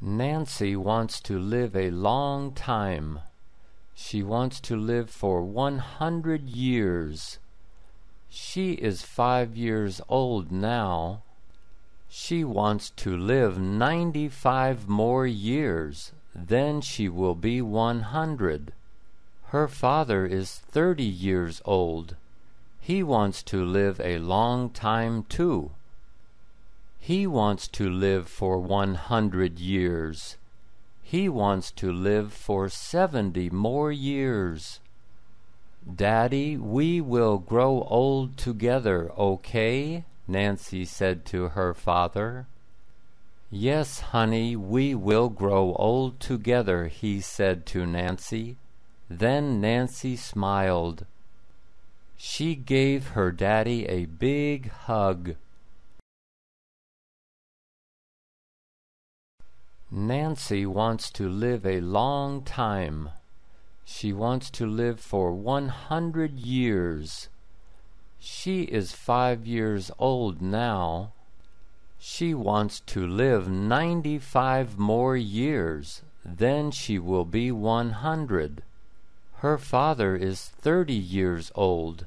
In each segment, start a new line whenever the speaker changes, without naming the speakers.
Nancy wants to live a long time. She wants to live for 100 years. She is five years old now. She wants to live 95 more years. Then she will be 100. Her father is 30 years old. He wants to live a long time too. He wants to live for 100 years. He wants to live for 70 more years. Daddy, we will grow old together, okay? Nancy said to her father. Yes, honey, we will grow old together, he said to Nancy. Then Nancy smiled. She gave her daddy a big hug. Nancy wants to live a long time. She wants to live for 100 years. She is five years old now. She wants to live 95 more years. Then she will be 100. Her father is 30 years old.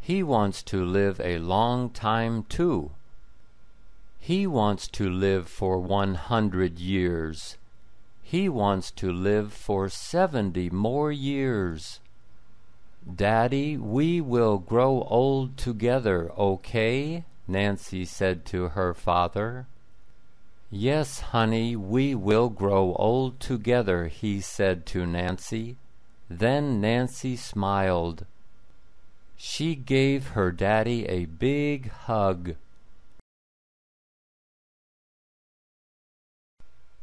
He wants to live a long time too. He wants to live for 100 years. He wants to live for 70 more years. Daddy, we will grow old together, okay? Nancy said to her father. Yes, honey, we will grow old together, he said to Nancy. Then Nancy smiled. She gave her daddy a big hug.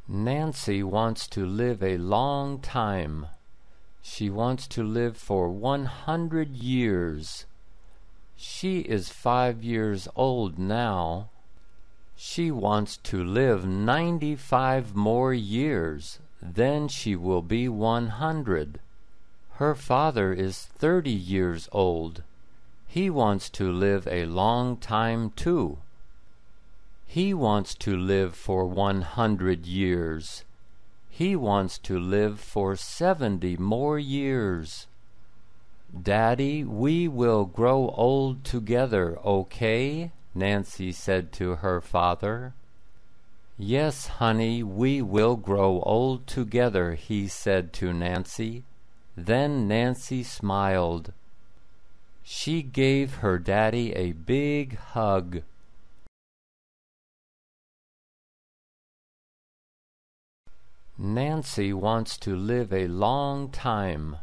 Nancy wants to live a long time. She wants to live for 100 years. She is five years old now. She wants to live 95 more years. Then she will be 100. Her father is 30 years old. He wants to live a long time too. He wants to live for 100 years. He wants to live for 70 more years. Daddy, we will grow old together, okay? Nancy said to her father. Yes, honey, we will grow old together, he said to Nancy. Then Nancy smiled. She gave her daddy a big hug. Nancy wants to live a long time.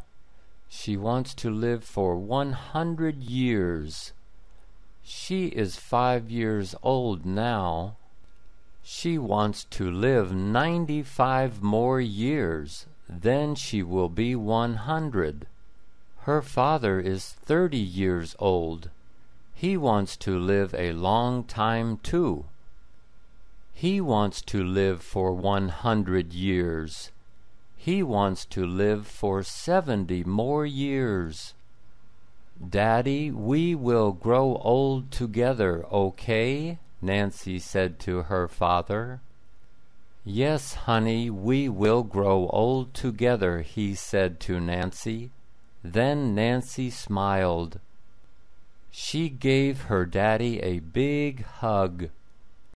She wants to live for 100 years. She is five years old now. She wants to live 95 more years. Then she will be 100. Her father is 30 years old. He wants to live a long time too. He wants to live for 100 years. He wants to live for 70 more years. Daddy, we will grow old together, okay? Nancy said to her father. Yes, honey, we will grow old together, he said to Nancy. Then Nancy smiled. She gave her daddy a big hug.